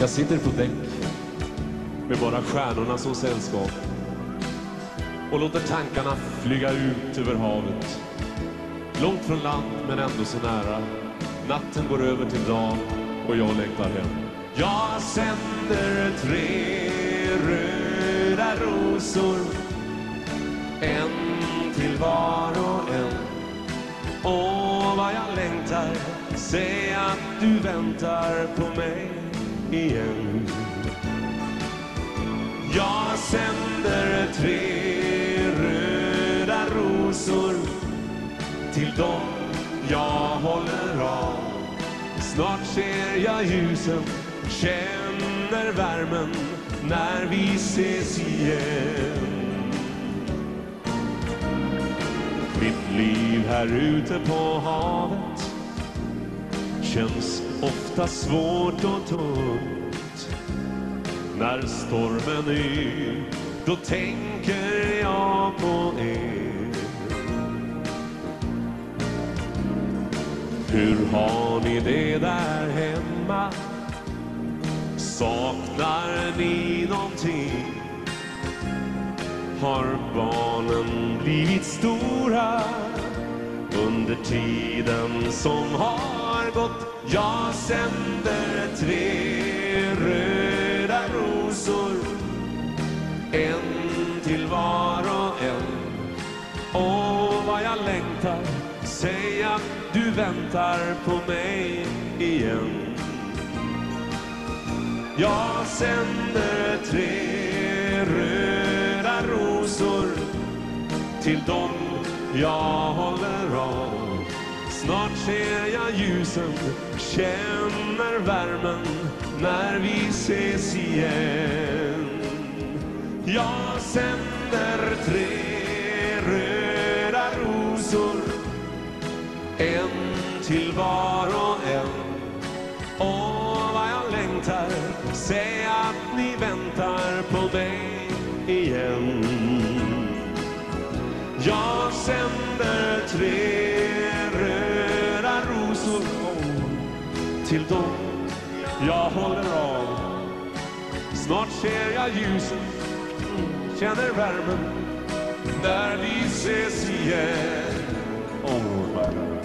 Jag sitter på däck med bara stjärnorna som sällskap och låter tankarna flyga ut över havet. Långt från land men ändå så nära. Natten går över till dag och jag längtar hem. Jag sänder tre röda rosor En till var och en Åh, vad jag längtar Säg att du väntar på mig igen. Jag sänder tre röda rosor till dem jag håller av. Snart ser jag ljusen, känner värmen när vi ses igen. Mitt liv här ute på havet känns ofta svårt och tungt När stormen är, då tänker jag på er Hur har ni det där hemma? Saknar ni någonting? Har barnen blivit stora under tiden som har något. Jag sänder tre röda rosor. En till var och en. Åh, vad jag längtar. Säg att du väntar på mig igen. Jag sänder tre röda rosor till dem jag håller av. Snart ser jag ljusen, känner värmen när vi ses igen. Jag sänder tre röda rosor en till var och en. Åh, vad jag längtar Säg att ni väntar på mig igen. Jag sänder tre till dem jag håller av. Snart ser jag ljusen, känner värmen. När vi ses igen. Oh, my God.